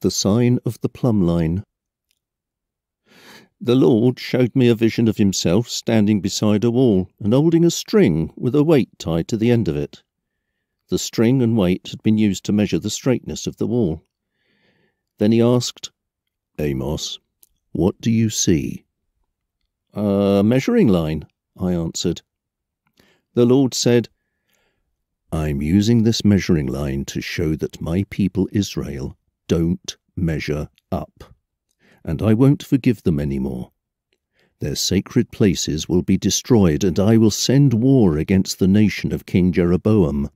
The Sign of the Plumb Line. The Lord showed me a vision of himself standing beside a wall and holding a string with a weight tied to the end of it. The string and weight had been used to measure the straightness of the wall. Then he asked, Amos, what do you see? A measuring line, I answered. The Lord said, I'm using this measuring line to show that my people Israel don't measure up, and I won't forgive them any more. Their sacred places will be destroyed, and I will send war against the nation of King Jeroboam.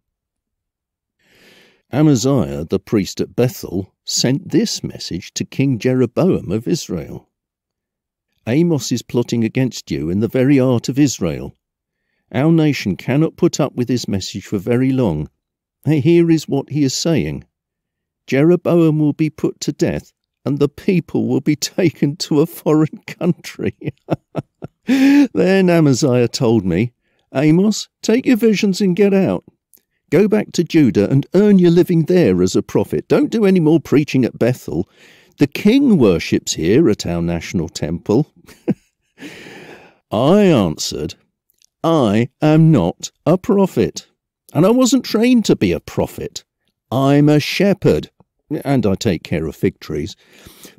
Amaziah, the priest at Bethel, sent this message to King Jeroboam of Israel Amos is plotting against you in the very heart of Israel. Our nation cannot put up with his message for very long. Here is what he is saying Jeroboam will be put to death, and the people will be taken to a foreign country. then Amaziah told me, Amos, take your visions and get out. Go back to Judah and earn your living there as a prophet. Don't do any more preaching at Bethel. The king worships here at our national temple. I answered, I am not a prophet, and I wasn't trained to be a prophet. I'm a shepherd, and I take care of fig trees.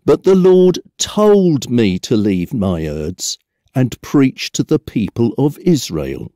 But the Lord told me to leave my herds and preach to the people of Israel.